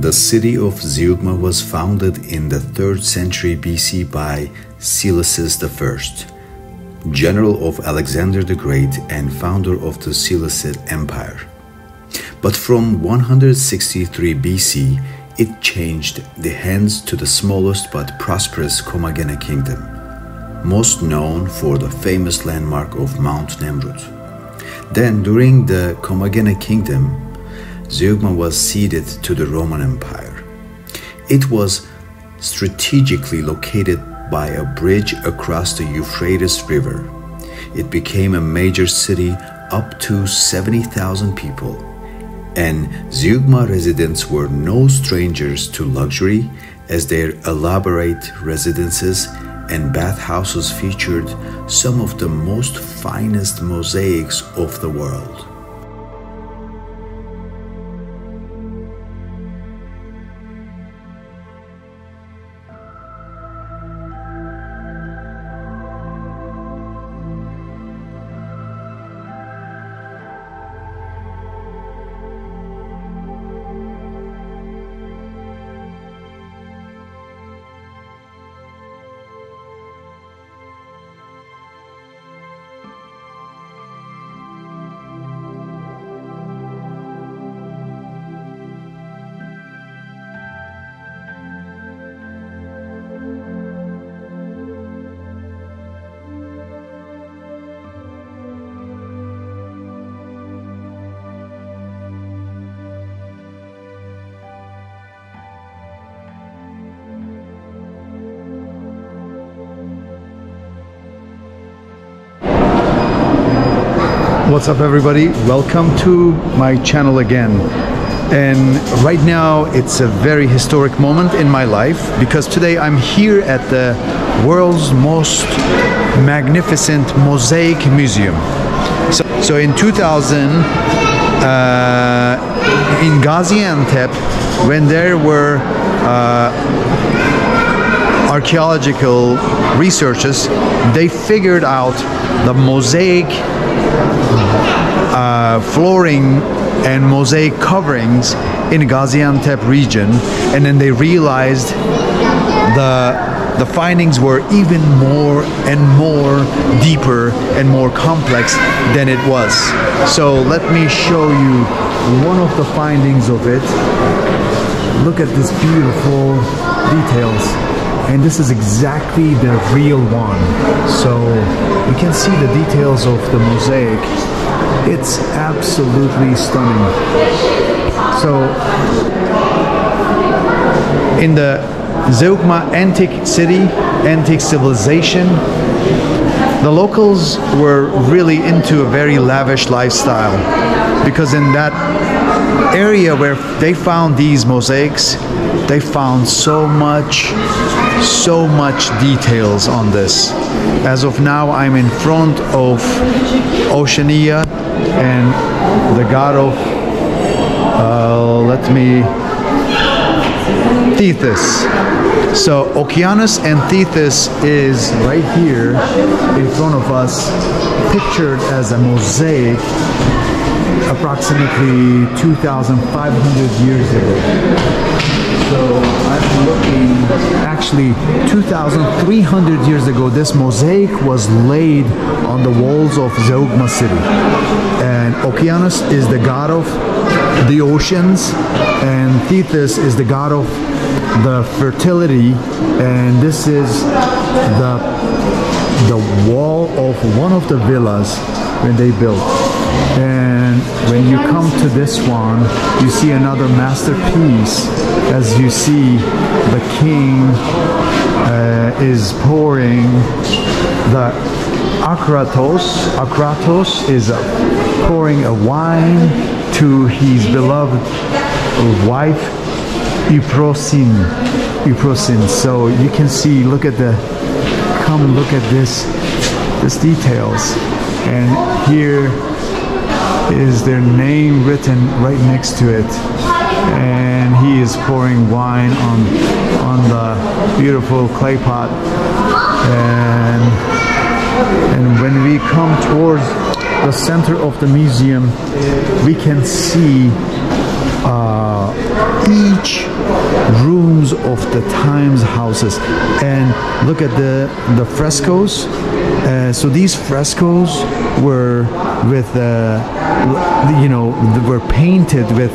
The city of Zeugma was founded in the 3rd century BC by Seleucus I, general of Alexander the Great and founder of the Seleucid Empire. But from 163 BC, it changed the hands to the smallest but prosperous Commagene kingdom, most known for the famous landmark of Mount Nemrut. Then, during the Commagene kingdom, Zeugma was ceded to the Roman Empire. It was strategically located by a bridge across the Euphrates River. It became a major city up to 70,000 people, and Zeugma residents were no strangers to luxury as their elaborate residences and bathhouses featured some of the most finest mosaics of the world. What's up everybody? Welcome to my channel again. And right now it's a very historic moment in my life because today I'm here at the world's most magnificent mosaic museum. So, so in 2000 uh, in Gaziantep when there were uh, archaeological researchers they figured out the mosaic uh, flooring and mosaic coverings in Gaziantep region and then they realized the the findings were even more and more deeper and more complex than it was. So let me show you one of the findings of it. Look at this beautiful details and this is exactly the real one. So you can see the details of the mosaic. It's absolutely stunning. So in the Zeugma antique city, antique civilization, the locals were really into a very lavish lifestyle because in that area where they found these mosaics, they found so much, so much details on this. As of now, I'm in front of Oceania and the god of, uh, let me, Tethys. So Okeanos and Tethys is right here in front of us, pictured as a mosaic approximately 2,500 years ago. So I'm looking, actually 2,300 years ago, this mosaic was laid on the walls of Zeugma city. And Okeanos is the god of the oceans, and Tethys is the god of the fertility, and this is the the wall of one of the villas when they built. And when you come to this one, you see another masterpiece. As you see, the king uh, is pouring the akratos. Akratos is pouring a wine to his beloved wife, Euphrosyne. Euphrosyne. So you can see, look at the, come look at this, this details. And here is their name written right next to it. And he is pouring wine on, on the beautiful clay pot. And, and when we come towards the center of the museum, we can see uh, each rooms of the times houses and look at the the frescoes uh, so these frescoes were with uh, you know were painted with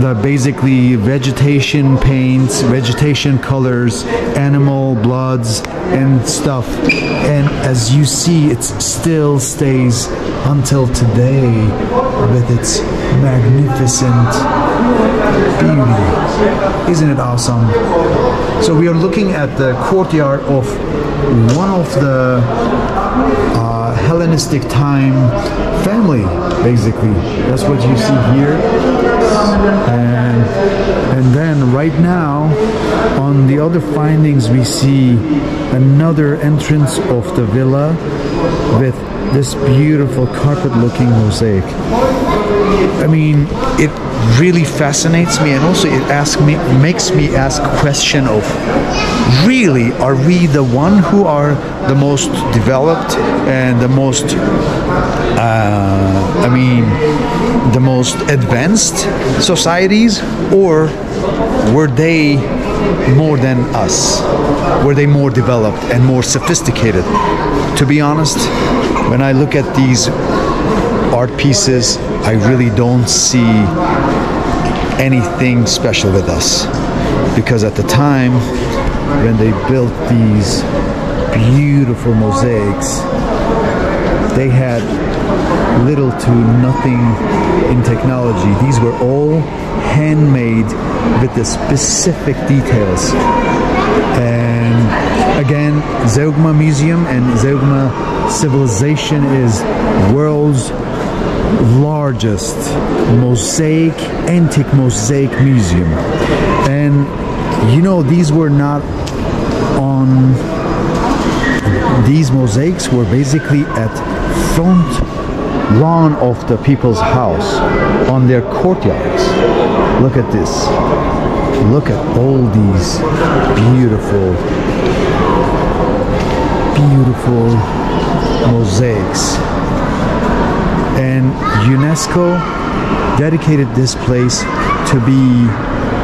the basically vegetation paints, vegetation colors, animal bloods, and stuff. And as you see, it still stays until today with its magnificent beauty. Isn't it awesome? So we are looking at the courtyard of one of the uh, Hellenistic time family, basically. That's what you see here and and then right now on the other findings we see another entrance of the villa with this beautiful carpet looking mosaic i mean it really fascinates me and also it asks me makes me ask question of really are we the one who are the most developed and the most uh, I mean the most advanced societies or were they more than us? Were they more developed and more sophisticated? To be honest when I look at these art pieces I really don't see anything special with us. Because at the time when they built these beautiful mosaics they had little to nothing in technology. These were all handmade with the specific details. And again Zeugma Museum and Zeugma Civilization is world's largest mosaic, antique mosaic museum. And you know, these were not on, these mosaics were basically at front lawn of the people's house on their courtyards. Look at this. Look at all these beautiful, beautiful mosaics and UNESCO dedicated this place to be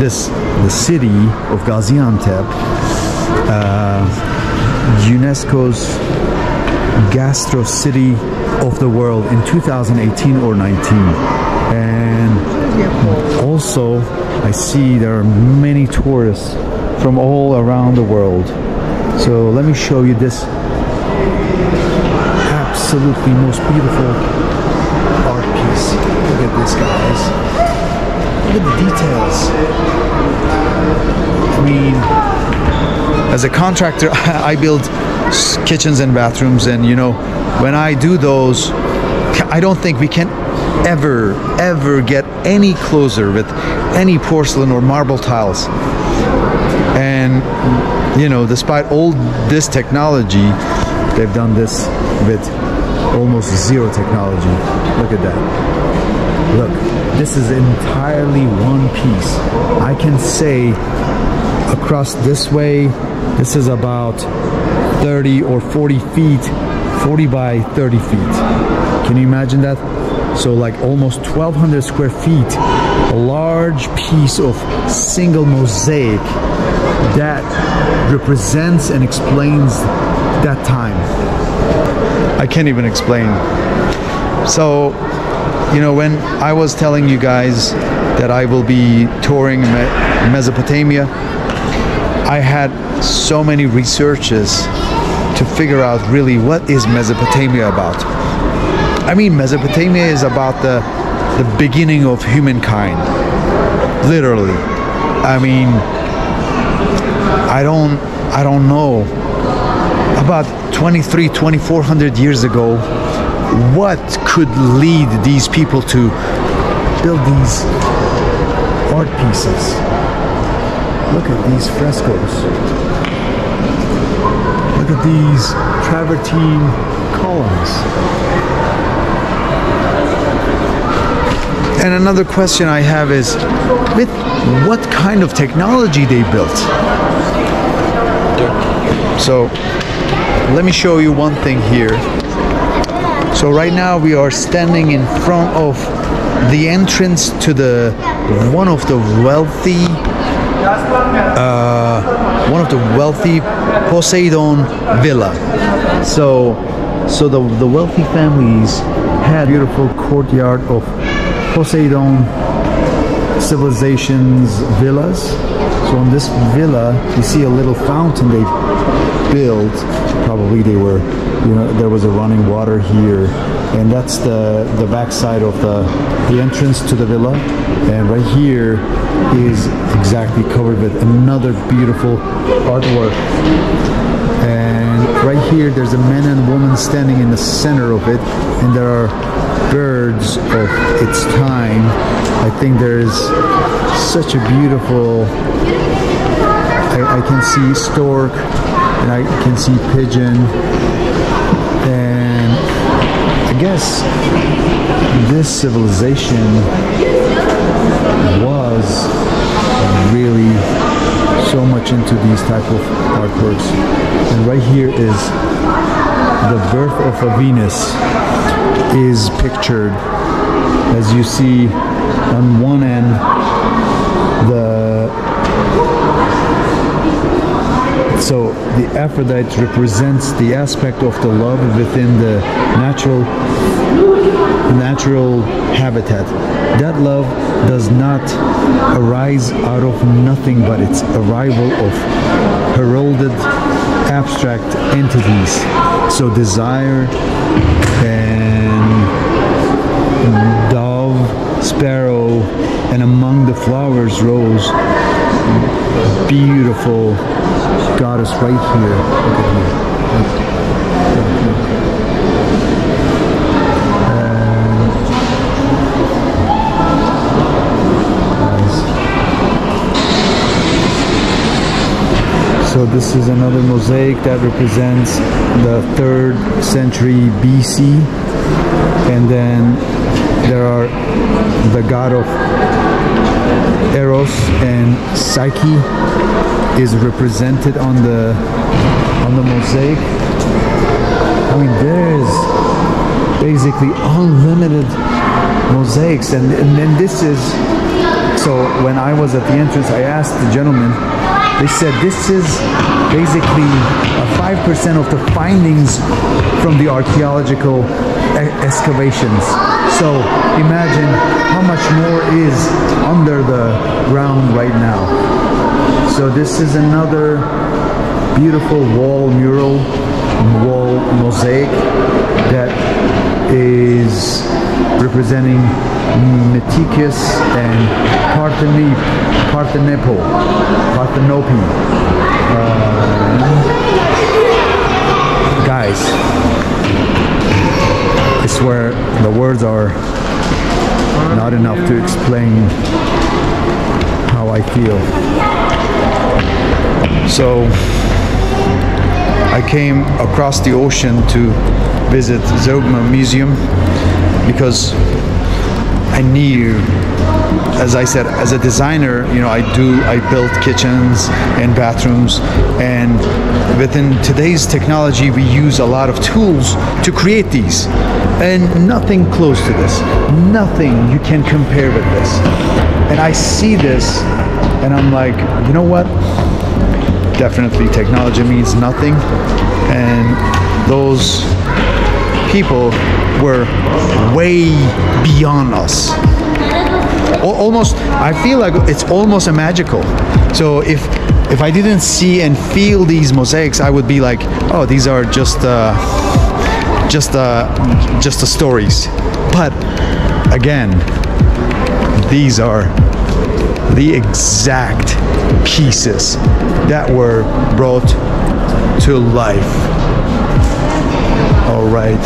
this the city of Gaziantep uh, UNESCO's gastro city of the world in 2018 or 19 and also I see there are many tourists from all around the world so let me show you this absolutely most beautiful. Look at this, guys. Look at the details. I mean, as a contractor, I build kitchens and bathrooms, and you know, when I do those, I don't think we can ever, ever get any closer with any porcelain or marble tiles. And you know, despite all this technology, they've done this with almost zero technology. Look at that. Look, this is entirely one piece. I can say across this way, this is about 30 or 40 feet, 40 by 30 feet. Can you imagine that? So like almost 1200 square feet, a large piece of single mosaic that represents and explains that time. I can't even explain. So, you know, when I was telling you guys that I will be touring Me- Mesopotamia, I had so many researches to figure out really what is Mesopotamia about. I mean, Mesopotamia is about the the beginning of humankind, literally. I mean, I don't I don't know about 23 2400 years ago what could lead these people to build these art pieces? Look at these frescoes. Look at these travertine columns. And another question i have is with what kind of technology they built? So let me show you one thing here. So right now we are standing in front of the entrance to the one of the wealthy uh, one of the wealthy Poseidon villa. So, so the, the wealthy families had beautiful courtyard of Poseidon civilization's villas. So on this villa, you see a little fountain they built. Probably they were, you know, there was a running water here, and that's the the backside of the the entrance to the villa. And right here is exactly covered with another beautiful artwork. And right here, there's a man and woman standing in the center of it, and there are birds of its time. I think there's such a beautiful. I, I can see stork, and I can see pigeon, I guess this civilization was really so much into these type of artworks. And right here is the birth of a Venus is pictured as you see on one end the so the Aphrodite represents the aspect of the love within the natural natural habitat. That love does not arise out of nothing but its arrival of heralded abstract entities. So desire and dove, sparrow, and among the flowers rose beautiful goddess right here. Look at. So this is another mosaic that represents the third century BC, and then there are the god of Eros and Psyche is represented on the on the mosaic. I mean, there's basically unlimited mosaics, and and then this is. So when I was at the entrance, I asked the gentleman they said this is basically 5% of the findings from the archaeological excavations. So imagine how much more is under the ground right now. So this is another beautiful wall mural, wall mosaic that is representing Metiochus and Parthenope, Parthenope, Parthenope. Uh, guys, Swear the words are not enough to explain how I feel. So I came across the ocean to visit Zeugma Museum because I knew, as I said, as a designer, you know, I do, I build kitchens and bathrooms, and within today's technology, we use a lot of tools to create these, and nothing close to this, nothing you can compare with this. And I see this, and I'm like, you know what? Definitely, technology means nothing, and those people were way beyond us. Almost, I feel like it's almost a magical. So if if I didn't see and feel these mosaics, I would be like, oh, these are just uh, just uh, just the stories. But again, these are the exact pieces that were brought to life. All right,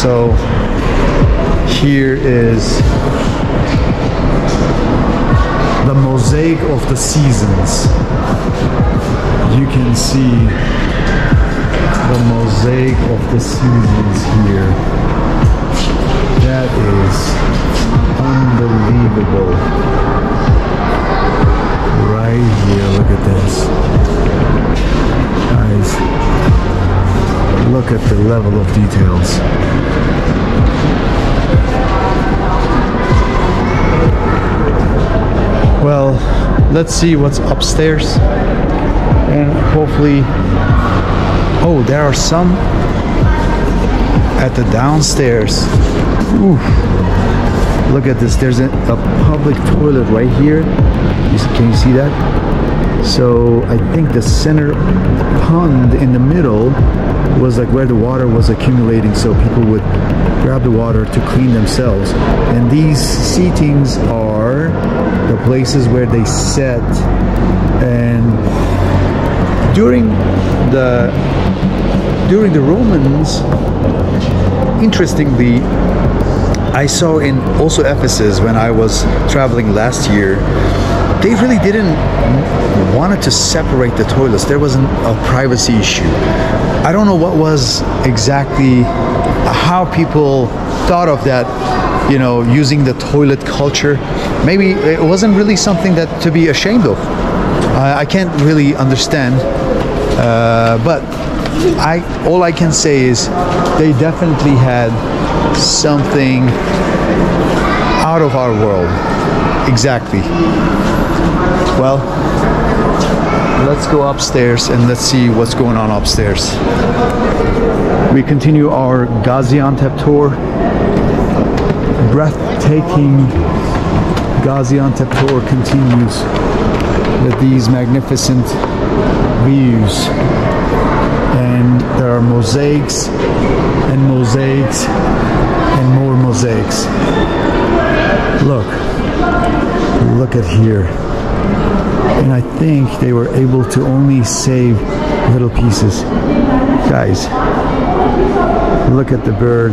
so here is the mosaic of the seasons. You can see the mosaic of the seasons here. That is unbelievable. Right here, look at this. Guys, look at the level of details. Well, let's see what's upstairs. And hopefully oh there are some at the downstairs. Ooh. look at this. There's a, a public toilet right here. Can you see that so I think the center pond in the middle was like where the water was accumulating so people would grab the water to clean themselves. And these seatings are the places where they sat and during the during the Romans interestingly I saw in also Ephesus when I was traveling last year they really didn't wanted to separate the toilets. There was not a privacy issue. I don't know what was exactly how people thought of that, you know, using the toilet culture. Maybe it wasn't really something that to be ashamed of. I can't really understand, uh, but I all I can say is they definitely had something out of our world. Exactly. Well, let's go upstairs and let's see what's going on upstairs. We continue our Gaziantep tour. Breathtaking Gaziantep tour continues with these magnificent views. And there are mosaics and mosaics and more mosaics. Look, look at here and I think they were able to only save little pieces. Guys, look at the bird.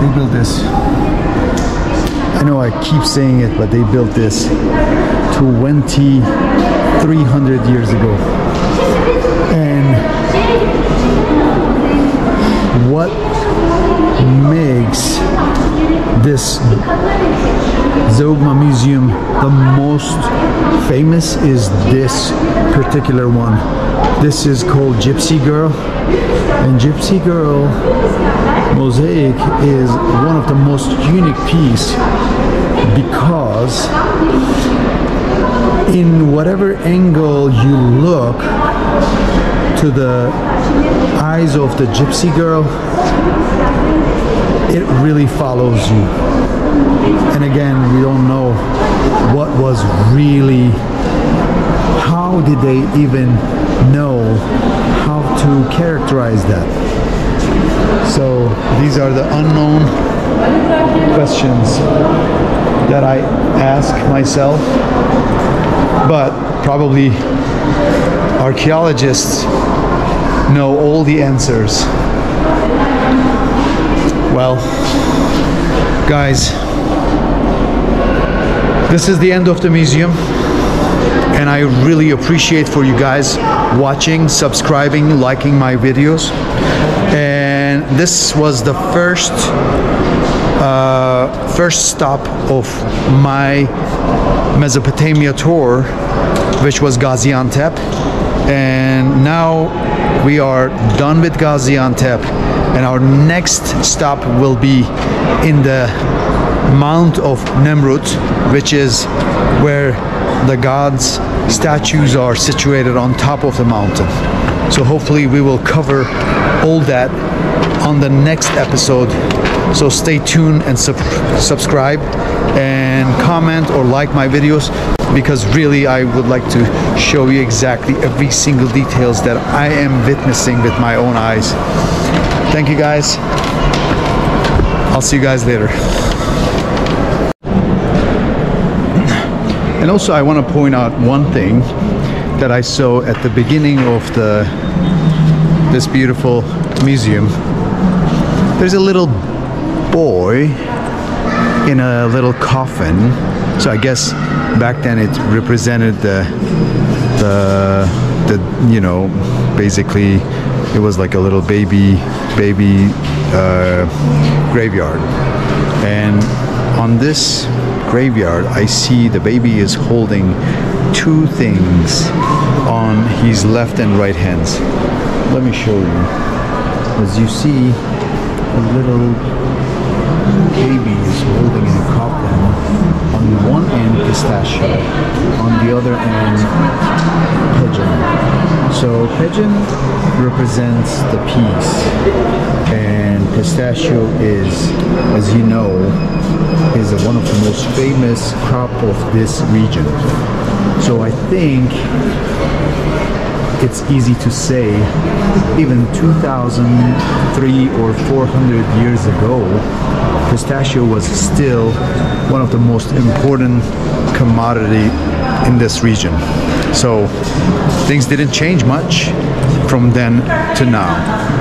They built this. I know I keep saying it, but they built this 2,300 years ago. Zeugma Museum the most famous is this particular one. This is called Gypsy Girl. And Gypsy Girl mosaic is one of the most unique piece because in whatever angle you look to the eyes of the gypsy girl it really follows you. And again, we don't know what was really, how did they even know how to characterize that? So these are the unknown questions that I ask myself, but probably archaeologists know all the answers well, guys, this is the end of the museum and I really appreciate for you guys watching, subscribing, liking my videos. And this was the first uh, first stop of my Mesopotamia tour, which was Gaziantep. And now we are done with Gaziantep and our next stop will be in the Mount of Nemrut, which is where the gods' statues are situated on top of the mountain. So hopefully we will cover all that on the next episode. So stay tuned and sub subscribe and comment or like my videos because really I would like to show you exactly every single details that I am witnessing with my own eyes. Thank you guys. I'll see you guys later. And also I want to point out one thing that I saw at the beginning of the this beautiful museum. There's a little boy in a little coffin. So I guess back then it represented the the the you know basically it was like a little baby baby uh, graveyard. And on this graveyard I see the baby is holding two things on his left and right hands. Let me show you. As you see a little baby is holding in a coffin on one end pistachio. On the other end, pigeon. So pigeon represents the peace, and pistachio is, as you know, is one of the most famous crop of this region. So I think it's easy to say even 2003 or 400 years ago pistachio was still one of the most important commodity in this region. So things didn't change much from then to now